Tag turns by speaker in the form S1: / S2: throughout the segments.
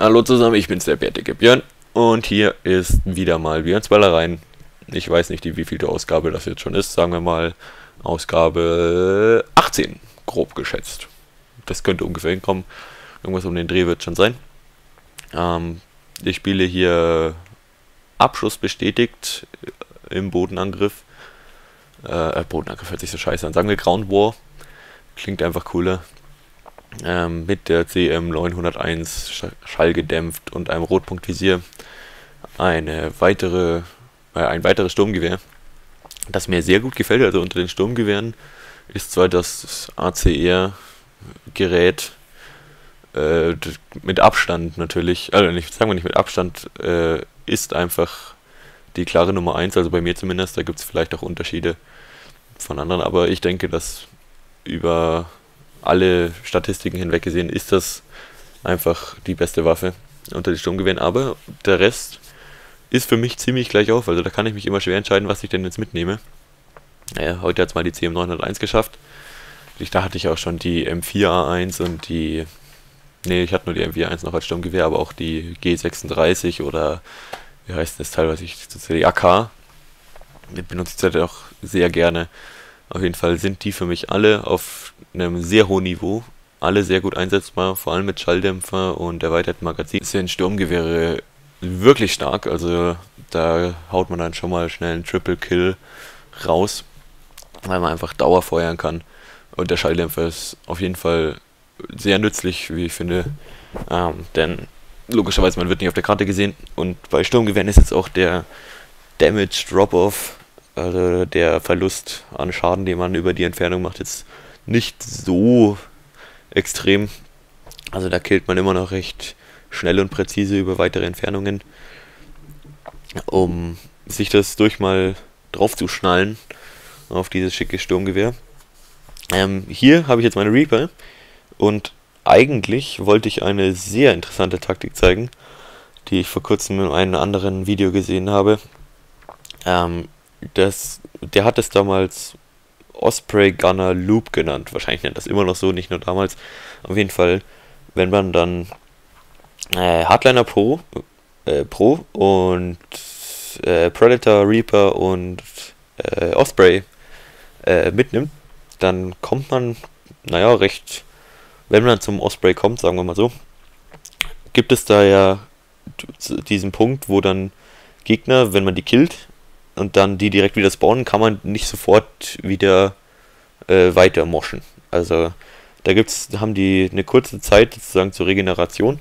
S1: Hallo zusammen, ich bin's der bärtige Björn und hier ist wieder mal Björns Ballereien. Ich weiß nicht, die wievielte Ausgabe das jetzt schon ist, sagen wir mal Ausgabe 18, grob geschätzt. Das könnte ungefähr hinkommen. Irgendwas um den Dreh wird schon sein. Ähm, ich spiele hier Abschuss bestätigt im Bodenangriff. Äh, Bodenangriff hört sich so scheiße an. Sagen wir Ground War. Klingt einfach cooler ähm, mit der CM901 schallgedämpft und einem Rotpunktvisier eine weitere, äh, ein weiteres Sturmgewehr, das mir sehr gut gefällt. Also unter den Sturmgewehren ist zwar das ACR-Gerät äh, mit Abstand natürlich, also nicht, sagen wir nicht mit Abstand, äh, ist einfach die klare Nummer 1, also bei mir zumindest, da gibt es vielleicht auch Unterschiede von anderen, aber ich denke, dass über alle Statistiken hinweg gesehen ist das einfach die beste Waffe unter die Sturmgewehren. Aber der Rest ist für mich ziemlich gleich auf. Also da kann ich mich immer schwer entscheiden, was ich denn jetzt mitnehme. Naja, heute hat es mal die CM901 geschafft. Ich, da hatte ich auch schon die M4A1 und die. Ne, ich hatte nur die M4A1 noch als Sturmgewehr, aber auch die G36 oder wie heißt das teilweise? Die AK. Die benutze ich halt auch sehr gerne. Auf jeden Fall sind die für mich alle auf einem sehr hohen Niveau. Alle sehr gut einsetzbar, vor allem mit Schalldämpfer und erweiterten Magazin. Sind Sturmgewehre wirklich stark, also da haut man dann schon mal schnell einen Triple Kill raus, weil man einfach Dauer feuern kann. Und der Schalldämpfer ist auf jeden Fall sehr nützlich, wie ich finde. Ähm, denn logischerweise, man wird nicht auf der Karte gesehen. Und bei Sturmgewehren ist jetzt auch der Damage Drop-Off also der Verlust an Schaden, den man über die Entfernung macht, jetzt nicht so extrem. Also da killt man immer noch recht schnell und präzise über weitere Entfernungen. Um sich das durch mal drauf zu schnallen auf dieses schicke Sturmgewehr. Ähm, hier habe ich jetzt meine Reaper und eigentlich wollte ich eine sehr interessante Taktik zeigen, die ich vor kurzem in einem anderen Video gesehen habe. Ähm, das, der hat es damals Osprey Gunner Loop genannt. Wahrscheinlich nennt das immer noch so, nicht nur damals. Auf jeden Fall, wenn man dann äh, Hardliner Pro, äh, Pro und äh, Predator, Reaper und äh, Osprey äh, mitnimmt, dann kommt man, naja, recht, wenn man zum Osprey kommt, sagen wir mal so, gibt es da ja diesen Punkt, wo dann Gegner, wenn man die killt, und dann die direkt wieder spawnen, kann man nicht sofort wieder äh, weiter moschen. Also da gibt's, haben die eine kurze Zeit sozusagen zur Regeneration.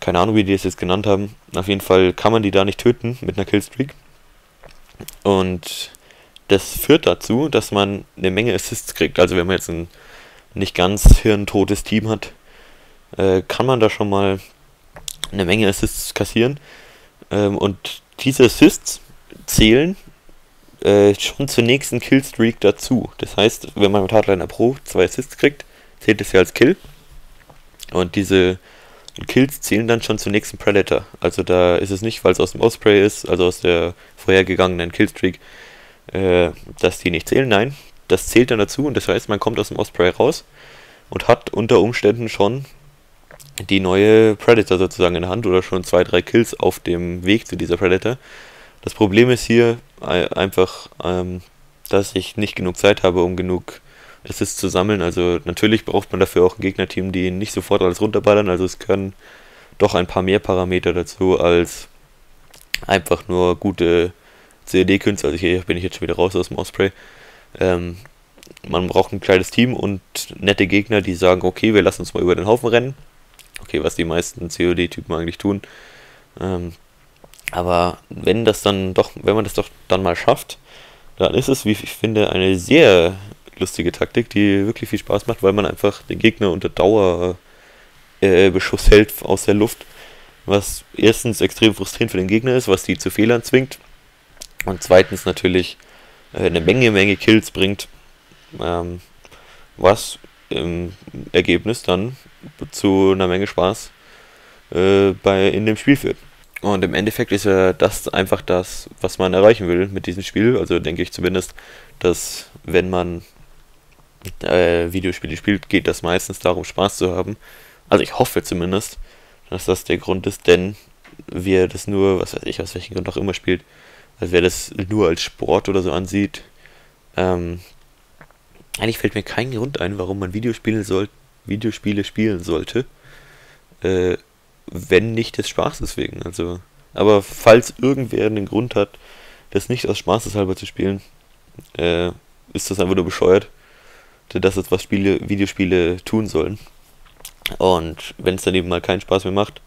S1: Keine Ahnung, wie die es jetzt genannt haben. Auf jeden Fall kann man die da nicht töten mit einer Killstreak. Und das führt dazu, dass man eine Menge Assists kriegt. Also wenn man jetzt ein nicht ganz hirntotes Team hat, äh, kann man da schon mal eine Menge Assists kassieren. Ähm, und diese Assists zählen äh, schon zur nächsten Killstreak dazu. Das heißt, wenn man mit Hardliner Pro zwei Assists kriegt, zählt es ja als Kill. Und diese Kills zählen dann schon zum nächsten Predator. Also da ist es nicht, weil es aus dem Osprey ist, also aus der vorhergegangenen Killstreak, äh, dass die nicht zählen. Nein, das zählt dann dazu und das heißt, man kommt aus dem Osprey raus und hat unter Umständen schon die neue Predator sozusagen in der Hand oder schon zwei, drei Kills auf dem Weg zu dieser Predator. Das Problem ist hier einfach, ähm, dass ich nicht genug Zeit habe, um genug Assists zu sammeln. Also natürlich braucht man dafür auch ein Gegnerteam, die nicht sofort alles runterballern. Also es können doch ein paar mehr Parameter dazu als einfach nur gute CAD-Künstler. Also hier bin ich jetzt schon wieder raus aus dem Osprey. Ähm, man braucht ein kleines Team und nette Gegner, die sagen, okay, wir lassen uns mal über den Haufen rennen. Okay, was die meisten COD-Typen eigentlich tun. Ähm, aber wenn das dann doch, wenn man das doch dann mal schafft, dann ist es, wie ich finde, eine sehr lustige Taktik, die wirklich viel Spaß macht, weil man einfach den Gegner unter Dauerbeschuss äh, hält aus der Luft. Was erstens extrem frustrierend für den Gegner ist, was die zu Fehlern zwingt. Und zweitens natürlich äh, eine Menge, Menge Kills bringt. Ähm, was im Ergebnis dann zu einer Menge Spaß äh, bei, in dem Spiel führt. Und im Endeffekt ist ja das einfach das, was man erreichen will mit diesem Spiel. Also denke ich zumindest, dass wenn man äh, Videospiele spielt, geht das meistens darum, Spaß zu haben. Also ich hoffe zumindest, dass das der Grund ist, denn wer das nur, was weiß ich, aus welchem Grund auch immer spielt, also wer das nur als Sport oder so ansieht, ähm, eigentlich fällt mir kein Grund ein, warum man Videospiele, soll, Videospiele spielen sollte, äh, wenn nicht des Spaßes wegen. Also, aber falls irgendwer einen Grund hat, das nicht aus Spaßeshalber zu spielen, äh, ist das einfach nur bescheuert. Das ist, was Spiele, Videospiele tun sollen. Und wenn es dann eben mal keinen Spaß mehr macht,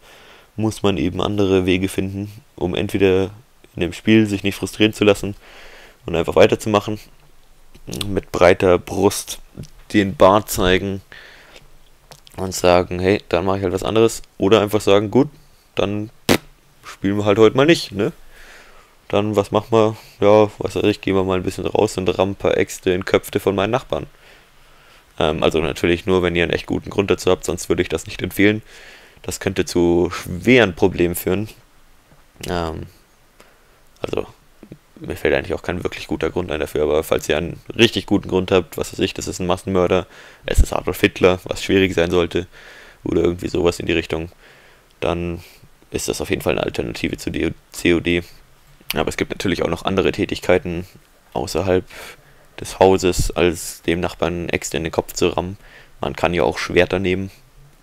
S1: muss man eben andere Wege finden, um entweder in dem Spiel sich nicht frustrieren zu lassen und einfach weiterzumachen. Mit breiter Brust den Bart zeigen und sagen, hey, dann mache ich halt was anderes. Oder einfach sagen, gut, dann spielen wir halt heute mal nicht, ne? Dann, was machen wir? Ja, was weiß ich, gehen wir mal ein bisschen raus und rammen ein paar Äxte in Köpfe von meinen Nachbarn. Ähm, also natürlich nur, wenn ihr einen echt guten Grund dazu habt, sonst würde ich das nicht empfehlen. Das könnte zu schweren Problemen führen. Ähm, also, mir fällt eigentlich auch kein wirklich guter Grund ein dafür, aber falls ihr einen richtig guten Grund habt, was weiß ich, das ist ein Massenmörder, es ist Adolf Hitler, was schwierig sein sollte, oder irgendwie sowas in die Richtung, dann ist das auf jeden Fall eine Alternative zu COD. Aber es gibt natürlich auch noch andere Tätigkeiten außerhalb des Hauses, als dem Nachbarn extra in den Kopf zu rammen. Man kann ja auch Schwerter nehmen,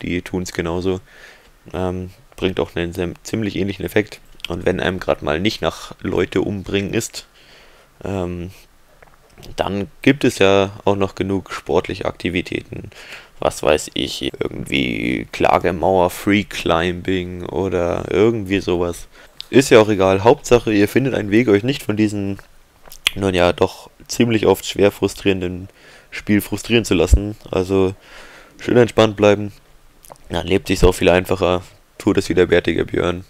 S1: die tun es genauso. Ähm, bringt auch einen ziemlich ähnlichen Effekt. Und wenn einem gerade mal nicht nach Leute umbringen ist, ähm, dann gibt es ja auch noch genug sportliche Aktivitäten. Was weiß ich, irgendwie Klagemauer, Free Climbing oder irgendwie sowas. Ist ja auch egal. Hauptsache, ihr findet einen Weg, euch nicht von diesem, nun ja, doch ziemlich oft schwer frustrierenden Spiel frustrieren zu lassen. Also schön entspannt bleiben. Dann lebt sich auch viel einfacher. Tut es wie der bärtige Björn.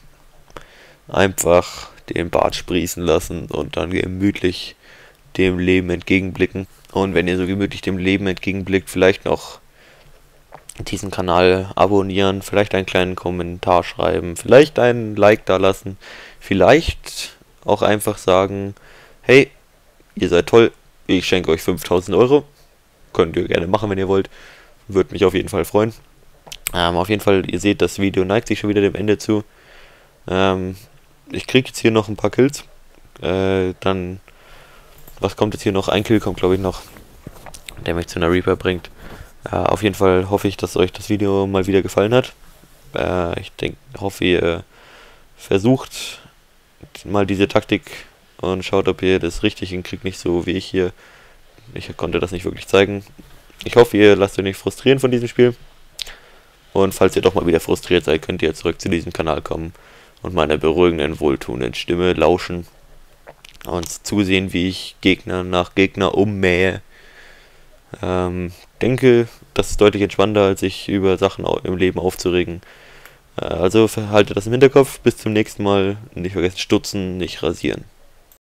S1: Einfach den Bart sprießen lassen und dann gemütlich dem Leben entgegenblicken. Und wenn ihr so gemütlich dem Leben entgegenblickt, vielleicht noch diesen Kanal abonnieren, vielleicht einen kleinen Kommentar schreiben, vielleicht einen Like da lassen, vielleicht auch einfach sagen, hey, ihr seid toll, ich schenke euch 5000 Euro. Könnt ihr gerne machen, wenn ihr wollt. Würde mich auf jeden Fall freuen. Ähm, auf jeden Fall, ihr seht, das Video neigt sich schon wieder dem Ende zu. Ähm, ich kriege jetzt hier noch ein paar Kills. Äh, dann, was kommt jetzt hier noch? Ein Kill kommt, glaube ich, noch, der mich zu einer Reaper bringt. Äh, auf jeden Fall hoffe ich, dass euch das Video mal wieder gefallen hat. Äh, ich denke, hoffe, ihr versucht mal diese Taktik und schaut, ob ihr das richtig hinkriegt, nicht so wie ich hier. Ich konnte das nicht wirklich zeigen. Ich hoffe, ihr lasst euch nicht frustrieren von diesem Spiel. Und falls ihr doch mal wieder frustriert seid, könnt ihr zurück zu diesem Kanal kommen und meiner beruhigenden, wohltuenden Stimme lauschen und zusehen, wie ich Gegner nach Gegner ummähe. Ähm, denke, das ist deutlich entspannter, als sich über Sachen im Leben aufzuregen. Äh, also haltet das im Hinterkopf. Bis zum nächsten Mal. Nicht vergessen, stutzen, nicht rasieren.